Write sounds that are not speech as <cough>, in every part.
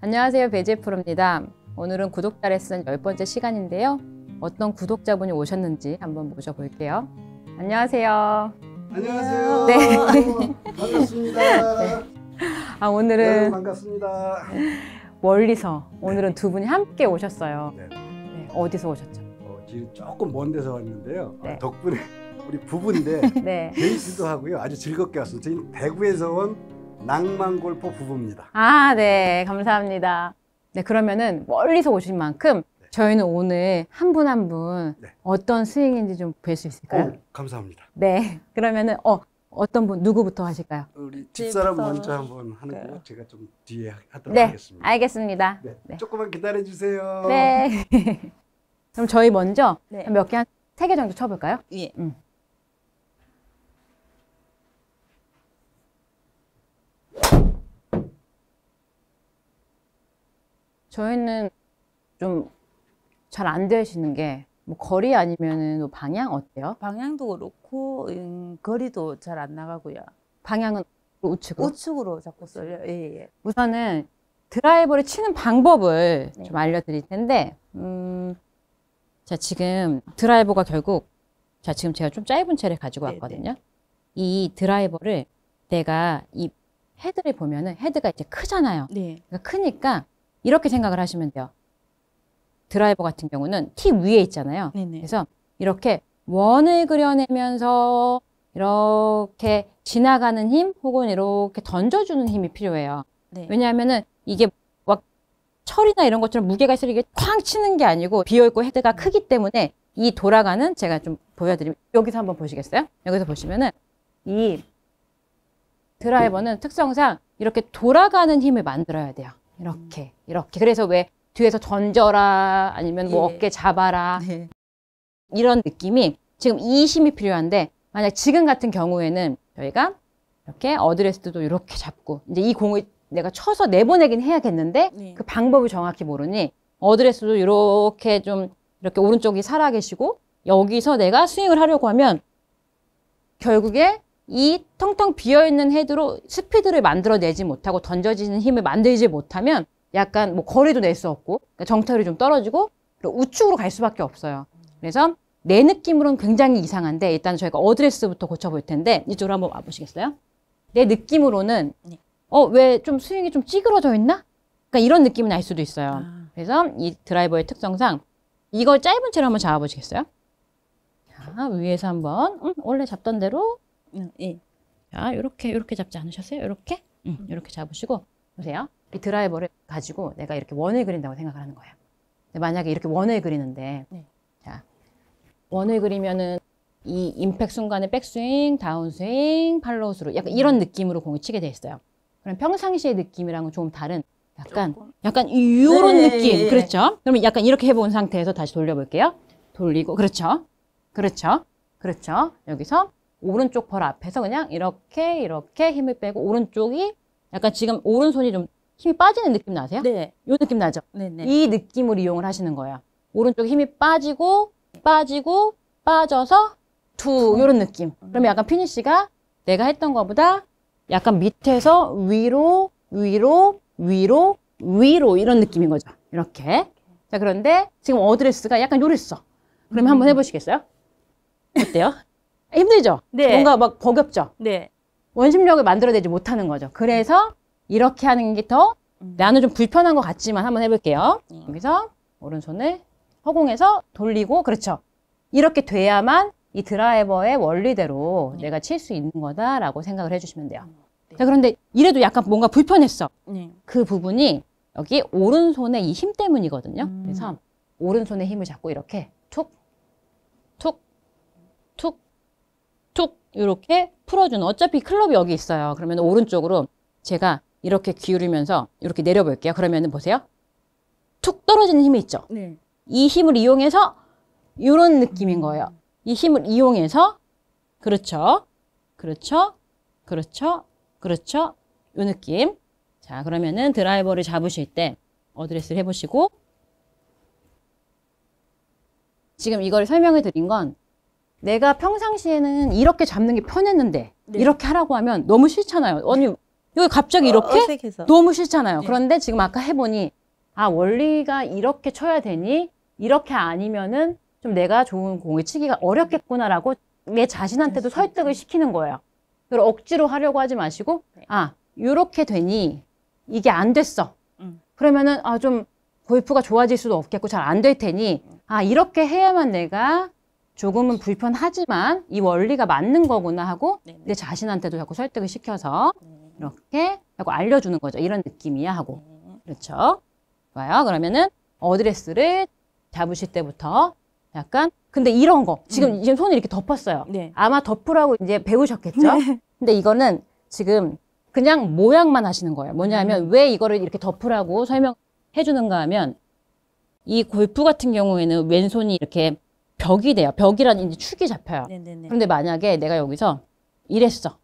안녕하세요. 배지의 프로입니다. 오늘은 구독자 레슨 열 번째 시간인데요. 어떤 구독자분이 오셨는지 한번 모셔볼게요. 안녕하세요. 안녕하세요. 네. 반갑습니다. <laughs> 아, 오늘은 여러분 반갑습니다. 멀리서 오늘은 두 분이 함께 오셨어요. 네. 네, 어디서 오셨죠? 어, 지금 조금 먼 데서 왔는데요. 네. 어, 덕분에 우리 부부인데 <laughs> 네. 데이트도 하고요. 아주 즐겁게 왔습니다. 저희는 대구에서 온 낭만골프 부부입니다. 아, 네. 감사합니다. 네, 그러면은 멀리서 오신 만큼 저희는 오늘 한 분 한 분 네. 어떤 스윙인지 좀 뵐 수 있을까요? 오, 감사합니다. 네. <laughs> 그러면은 어 어떤 분 누구부터 하실까요? 우리 집사람 집사람. 먼저 한번 하는 네. 거 제가 좀 뒤에 하도록 네. 하겠습니다. 알겠습니다. 네. 네. 조금만 기다려 주세요. 네. <laughs> 그럼 저희 먼저 네. 몇 개 한 세 개 정도 쳐볼까요? 예. 음. 저희는 좀 잘 안 되시는 게 뭐 거리 아니면은 뭐 방향 어때요? 방향도 그렇고 음, 거리도 잘 안 나가고요. 방향은 우측으로. 우측으로 자꾸 쏠려. 예, 예. 우선은 드라이버를 치는 방법을 네. 좀 알려드릴 텐데, 음, 자, 지금 드라이버가 결국, 자, 지금 제가 좀 짧은 채를 가지고 네, 왔거든요. 이 드라이버를 내가 이 헤드를 보면은 헤드가 이제 크잖아요. 네. 그러니까 크니까 이렇게 생각을 하시면 돼요. 드라이버 같은 경우는 티 위에 있잖아요. 네네. 그래서 이렇게 원을 그려내면서 이렇게 지나가는 힘 혹은 이렇게 던져주는 힘이 필요해요. 네. 왜냐하면은 이게 막 철이나 이런 것처럼 무게가 있으면 이게 쾅 치는 게 아니고 비어있고 헤드가 크기 때문에 이 돌아가는 제가 좀 보여드리면 여기서 한번 보시겠어요? 여기서 보시면은 이 드라이버는 특성상 이렇게 돌아가는 힘을 만들어야 돼요. 이렇게 이렇게 그래서 왜 뒤에서 던져라 아니면 뭐 예. 어깨 잡아라 네. 이런 느낌이 지금 이 힘이 필요한데 만약 지금 같은 경우에는 저희가 이렇게 어드레스도 이렇게 잡고 이제 이 공을 내가 쳐서 내보내긴 해야겠는데 네. 그 방법을 정확히 모르니 어드레스도 이렇게 좀 이렇게 오른쪽이 살아 계시고 여기서 내가 스윙을 하려고 하면 결국에 이 텅텅 비어 있는 헤드로 스피드를 만들어내지 못하고 던져지는 힘을 만들지 못하면 약간 뭐 거리도 낼 수 없고 그러니까 정타율이 좀 떨어지고 우측으로 갈 수밖에 없어요. 그래서 내 느낌으로는 굉장히 이상한데 일단 저희가 어드레스부터 고쳐볼 텐데 이쪽으로 한번 와보시겠어요? 내 느낌으로는 네. 어왜 좀 스윙이 좀 찌그러져 있나? 그러니까 이런 느낌이 날 수도 있어요. 아, 그래서 이 드라이버의 특성상 이걸 짧은 채로 한번 잡아보시겠어요? 자 위에서 한번 음, 원래 잡던 대로 음, 예. 자, 이렇게 이렇게 잡지 않으셨어요? 이렇게? 응, 이렇게 잡으시고 보세요. 이 드라이버를 가지고 내가 이렇게 원을 그린다고 생각을 하는 거예요. 근데 만약에 이렇게 원을 그리는데, 네. 자, 원을 그리면은 이 임팩 순간에 백스윙, 다운스윙, 팔로우스루 약간 이런 느낌으로 공을 치게 돼 있어요. 그럼 평상시의 느낌이랑은 좀 다른 약간 조금. 약간 이런 네, 느낌. 예, 예. 그렇죠? 그러면 약간 이렇게 해본 상태에서 다시 돌려볼게요. 돌리고, 그렇죠? 그렇죠? 그렇죠? 여기서 오른쪽 벌 앞에서 그냥 이렇게, 이렇게 힘을 빼고, 오른쪽이 약간 지금 오른손이 좀 힘이 빠지는 느낌 나세요? 네. 요 느낌 나죠? 네네. 이 느낌을 이용을 하시는 거예요. 오른쪽 힘이 빠지고, 빠지고, 빠져서, 툭, 요런 느낌. 그러면 약간 피니쉬가 내가 했던 것보다 약간 밑에서 위로, 위로, 위로, 위로 이런 느낌인 거죠. 이렇게. 자, 그런데 지금 어드레스가 약간 요랬어. 그러면 한번 해보시겠어요? 어때요? 힘들죠? 네. 뭔가 막 버겁죠? 네. 원심력을 만들어내지 못하는 거죠. 그래서 이렇게 하는 게더 음. 나는 좀 불편한 것 같지만 한번 해볼게요. 네. 여기서 오른손을 허공에서 돌리고 그렇죠. 이렇게 돼야만 이 드라이버의 원리대로 네. 내가 칠 수 있는 거다라고 생각을 해주시면 돼요. 네. 자 그런데 이래도 약간 뭔가 불편했어. 네. 그 부분이 여기 오른손의 이 힘 때문이거든요. 음. 그래서 오른손의 힘을 잡고 이렇게 툭, 툭, 툭, 툭 이렇게 풀어주는 어차피 클럽이 여기 있어요. 그러면 오른쪽으로 제가 이렇게 기울이면서 이렇게 내려볼게요. 그러면은 보세요. 툭 떨어지는 힘이 있죠. 네. 이 힘을 이용해서 이런 느낌인 거예요. 이 힘을 이용해서 그렇죠. 그렇죠. 그렇죠. 그렇죠. 요 느낌. 자, 그러면은 드라이버를 잡으실 때 어드레스를 해보시고 지금 이걸 설명을 드린 건 내가 평상시에는 이렇게 잡는 게 편했는데 네. 이렇게 하라고 하면 너무 싫잖아요. 아니 여기 갑자기 이렇게 어. 너무 싫잖아요. 네. 그런데 지금 아까 해보니 아 원리가 이렇게 쳐야 되니 이렇게 아니면은 좀 내가 좋은 공을 치기가 어렵겠구나라고 내 자신한테도 설득을 시키는 거예요. 그걸 억지로 하려고 하지 마시고 네. 아 이렇게 되니 이게 안 됐어. 음. 그러면은 아 좀 골프가 좋아질 수도 없겠고 잘 안 될 테니 아 이렇게 해야만 내가 조금은 불편하지만 이 원리가 맞는 거구나 하고 네네. 내 자신한테도 자꾸 설득을 시켜서 네. 이렇게 자꾸 알려주는 거죠. 이런 느낌이야 하고. 네. 그렇죠. 좋아요. 그러면은 어드레스를 잡으실 때부터 약간 근데 이런 거 지금 지금 손을 이렇게 덮었어요. 네. 아마 덮으라고 이제 배우셨겠죠. 근데 이거는 지금 그냥 모양만 하시는 거예요. 뭐냐면 왜 이거를 이렇게 덮으라고 설명해 주는가 하면 이 골프 같은 경우에는 왼손이 이렇게 벽이 돼요. 벽이라는 이제 축이 잡혀요. 네네네. 그런데 만약에 내가 여기서 이랬어.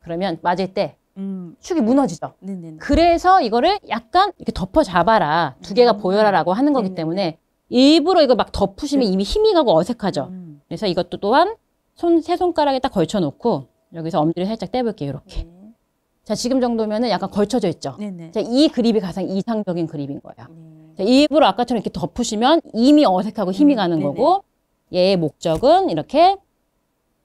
그러면 맞을 때 음. 축이 무너지죠. 네네네. 그래서 이거를 약간 이렇게 덮어 잡아라. 두 개가 음. 보여라라고 하는 거기 네네. 때문에 일부러 이거 막 덮으시면 이미 힘이 가고 어색하죠. 음. 그래서 이것도 또한 손, 세 손가락에 딱 걸쳐 놓고 여기서 엄지를 살짝 떼볼게요. 이렇게. 네. 자, 지금 정도면은 약간 걸쳐져 있죠. 네네. 자, 이 그립이 가장 이상적인 그립인 거예요. 네. 자, 일부러 아까처럼 이렇게 덮으시면 이미 어색하고 힘이 음, 가는 네네. 거고 얘의 목적은 이렇게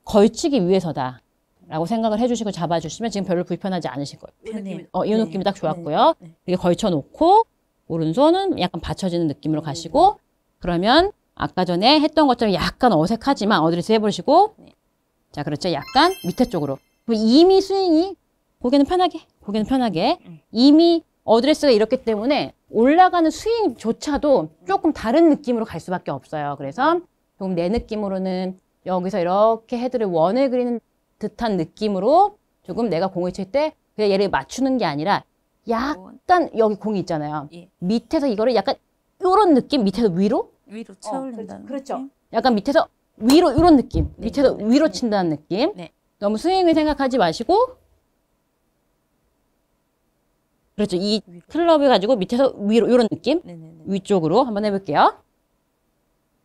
걸치기 위해서다. 라고 생각을 해주시고 잡아주시면 지금 별로 불편하지 않으실 거예요. 편해요. 어, 이 네. 느낌이 딱 좋았고요. 네. 이렇게 걸쳐놓고 오른손은 약간 받쳐지는 느낌으로 네, 가시고 그러면 아까 전에 했던 것처럼 약간 어색하지만 어드레스 해보시고 네. 자 그렇죠. 약간 밑에 쪽으로 이미 스윙이 고개는 편하게 고개는 편하게 음. 이미 어드레스가 이렇기 때문에 올라가는 스윙조차도 조금 다른 느낌으로 갈 수밖에 없어요. 그래서 조금 내 느낌으로는 여기서 이렇게 헤드를 원을 그리는 듯한 느낌으로 조금 내가 공을 칠 때 그냥 얘를 맞추는 게 아니라 약간 여기 공이 있잖아요. 예. 밑에서 이거를 약간 이런 느낌 밑에서 위로 위로 채올린다는 그렇죠. 느낌? 약간 밑에서 위로 이런 느낌 네, 밑에서 네, 위로 네. 친다는 느낌 네. 너무 스윙을 생각하지 마시고 그렇죠 이 위로. 클럽을 가지고 밑에서 위로 이런 느낌 네네네. 위쪽으로 한번 해볼게요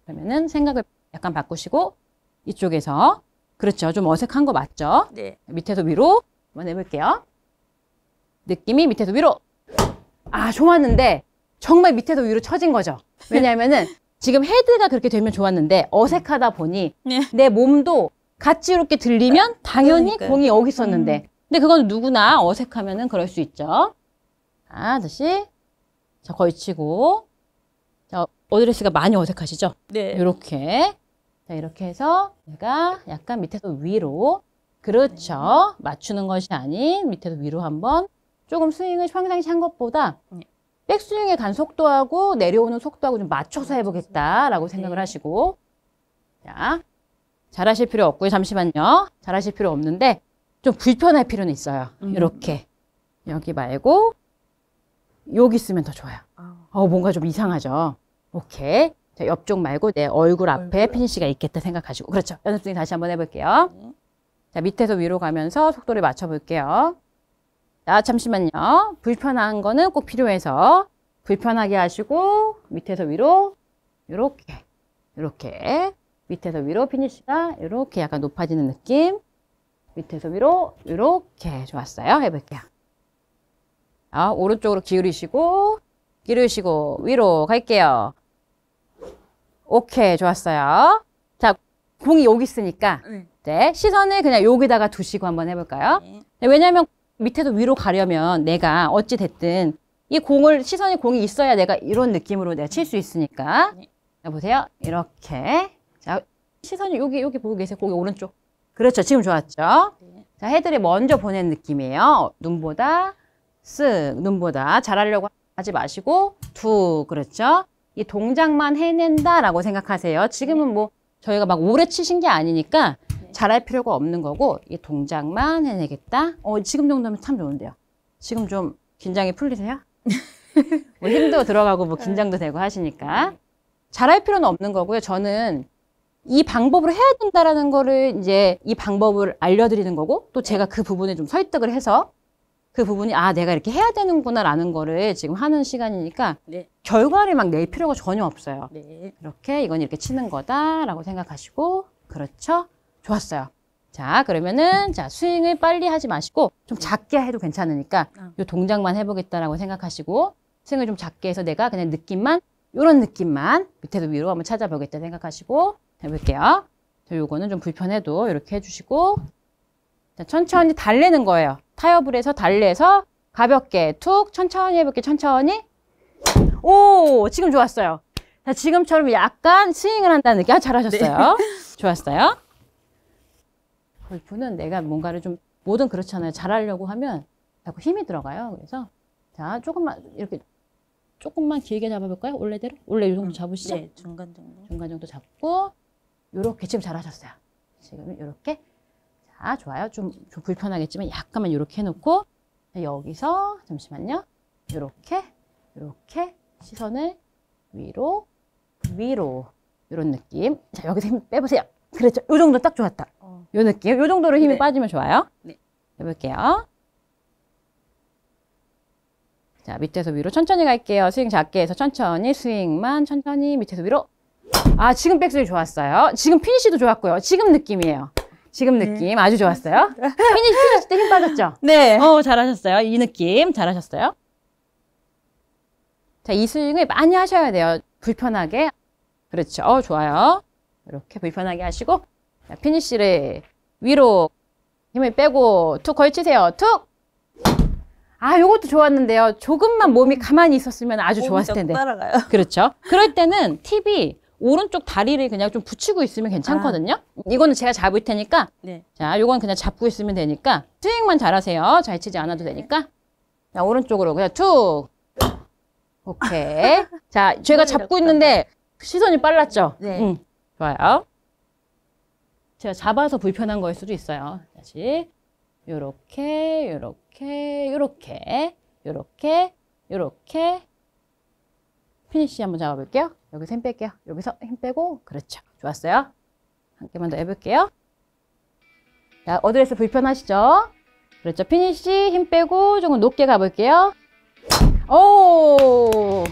그러면은 생각을 약간 바꾸시고 이쪽에서 그렇죠 좀 어색한 거 맞죠 네. 밑에서 위로 한번 해볼게요. 느낌이 밑에서 위로. 아, 좋았는데 정말 밑에서 위로 처진 거죠. 왜냐하면은 <laughs> 지금 헤드가 그렇게 되면 좋았는데 어색하다 보니 네. 내 몸도 같이 이렇게 들리면 당연히 그러니까요. 공이 여기 있었는데. 근데 그건 누구나 어색하면은 그럴 수 있죠. 아, 다시. 자, 걸치고. 자, 어드레스가 많이 어색하시죠? 네. 이렇게. 자 이렇게 해서 내가 약간 밑에서 위로. 그렇죠. 맞추는 것이 아닌 밑에서 위로 한번 조금 스윙을 평상시 한 것보다 네. 백스윙에 간 속도하고 내려오는 속도하고 좀 맞춰서 해보겠다라고 생각을 네. 하시고. 자 잘하실 필요 없고요. 잠시만요. 잘하실 필요 없는데 좀 불편할 필요는 있어요. 음. 이렇게. 여기 말고 여기 있으면 더 좋아요. 아, 어, 뭔가 좀 이상하죠. 오케이. 자, 옆쪽 말고 내 얼굴 앞에 얼굴. 피니시가 있겠다 생각하시고. 그렇죠. 연습생 다시 한번 해볼게요. 네. 자, 밑에서 위로 가면서 속도를 맞춰볼게요. 자, 잠시만요. 불편한 거는 꼭 필요해서 불편하게 하시고 밑에서 위로 이렇게 이렇게 밑에서 위로 피니시가 이렇게 약간 높아지는 느낌. 밑에서 위로 이렇게 좋았어요. 해볼게요. 자, 오른쪽으로 기울이시고 기울이시고 위로 갈게요. 오케이, 좋았어요. 자, 공이 여기 있으니까 네. 네, 시선을 그냥 여기다가 두시고 한번 해볼까요? 네. 네, 왜냐하면 밑에서 위로 가려면 내가 어찌 됐든 이 공을 시선이 공이 있어야 내가 이런 느낌으로 내가 칠 수 있으니까. 네. 자, 보세요. 이렇게. 자, 시선이 여기 여기 보고 계세요. 거기 오른쪽. 그렇죠. 지금 좋았죠? 네. 자, 헤드를 먼저 보낸 느낌이에요. 눈보다 쓱, 눈보다 잘하려고 하지 마시고 툭, 그렇죠? 이 동작만 해낸다라고 생각하세요. 지금은 뭐 저희가 막 오래 치신 게 아니니까 잘할 필요가 없는 거고 이 동작만 해내겠다. 어, 지금 정도면 참 좋은데요. 지금 좀 긴장이 풀리세요? <laughs> 뭐 힘도 들어가고 뭐 긴장도 되고 하시니까 잘할 필요는 없는 거고요. 저는 이 방법으로 해야 된다라는 거를 이제 이 방법을 알려드리는 거고 또 제가 그 부분에 좀 설득을 해서 그 부분이 아 내가 이렇게 해야 되는구나라는 거를 지금 하는 시간이니까 네. 결과를 막 낼 필요가 전혀 없어요. 네. 이렇게 이건 이렇게 치는 거다라고 생각하시고 그렇죠? 좋았어요. 자, 그러면은 자, 스윙을 빨리 하지 마시고 좀 작게 해도 괜찮으니까 아. 이 동작만 해보겠다라고 생각하시고 스윙을 좀 작게 해서 내가 그냥 느낌만 요런 느낌만 밑에도 위로 한번 찾아보겠다 생각하시고 해볼게요. 자, 요거는 좀 불편해도 이렇게 해주시고 자, 천천히 달래는 거예요. 타협을 해서 달래서 가볍게 툭 천천히 해볼게요. 천천히 오 지금 좋았어요. 자 지금처럼 약간 스윙을 한다는 느낌 아, 잘하셨어요. 좋았어요. 골프는 내가 뭔가를 좀 뭐든 그렇잖아요. 잘하려고 하면 자꾸 힘이 들어가요. 그래서 자 조금만 이렇게 조금만 길게 잡아볼까요? 원래대로 원래 이 정도 잡으시죠? 네, 중간 정도. 중간 정도 잡고 요렇게 지금 잘하셨어요. 지금 요렇게 자 좋아요. 좀, 좀 불편하겠지만 약간만 요렇게 해놓고 자, 여기서 잠시만요. 요렇게 요렇게 시선을 위로 위로 요런 느낌. 자 여기서 힘 빼보세요. 그렇죠. 요 정도 딱 좋았다. 어. 요 느낌. 요 정도로 힘이 네. 빠지면 좋아요. 네. 해볼게요. 자, 밑에서 위로 천천히 갈게요. 스윙 작게 해서 천천히, 스윙만 천천히 밑에서 위로. 아, 지금 백스윙 좋았어요. 지금 피니시도 좋았고요. 지금 느낌이에요. 지금 느낌 아주 좋았어요. 피니시, 피니시 때 힘 빠졌죠? 네. 어, 잘하셨어요. 이 느낌 잘하셨어요. 자, 이 스윙을 많이 하셔야 돼요. 불편하게. 그렇죠. 어, 좋아요. 이렇게 불편하게 하시고 자, 피니시를 위로 힘을 빼고 툭 걸치세요. 툭. 아, 요것도 좋았는데요. 조금만 몸이 가만히 있었으면 아주 좋았을 텐데. 따라가요. 그렇죠. 그럴 때는 팁이 오른쪽 다리를 그냥 좀 붙이고 있으면 괜찮거든요. 이거는 제가 잡을 테니까 네. 자, 요건 그냥 잡고 있으면 되니까 스윙만 잘하세요. 잘 치지 않아도 되니까. 자, 오른쪽으로 그냥 툭. 오케이. <laughs> 자, 제가 잡고 있는데 시선이 빨랐죠? 네. 응, 좋아요. 제가 잡아서 불편한 거일 수도 있어요. 다시. 요렇게, 요렇게, 요렇게, 요렇게, 요렇게. 피니시 한번 잡아볼게요. 여기서 힘 뺄게요. 여기서 힘 빼고, 그렇죠. 좋았어요. 한 개만 더 해볼게요. 자, 어드레스 불편하시죠? 그렇죠. 피니시 힘 빼고 조금 높게 가볼게요. 오,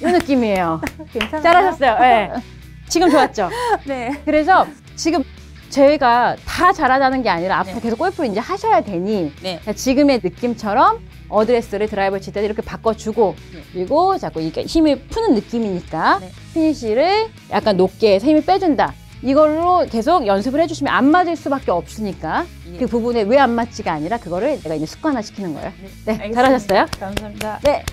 이 느낌이에요. <laughs> 괜찮아요. 잘하셨어요. 네. <laughs> 지금 좋았죠? 네. 그래서 지금 저희가 다 잘하자는 게 아니라 앞으로 계속 골프를 이제 하셔야 되니 네. 지금의 느낌처럼 어드레스를 드라이버 칠 때 이렇게 바꿔주고 네. 그리고 자꾸 이게 힘을 푸는 느낌이니까 네. 피니시를 약간 높게 해서 힘을 빼준다. 이걸로 계속 연습을 해주시면 안 맞을 수밖에 없으니까 예. 그 부분에 왜 안 맞지가 아니라 그거를 내가 이제 습관화 시키는 거예요. 네, 알겠습니다. 잘하셨어요. 감사합니다. 네,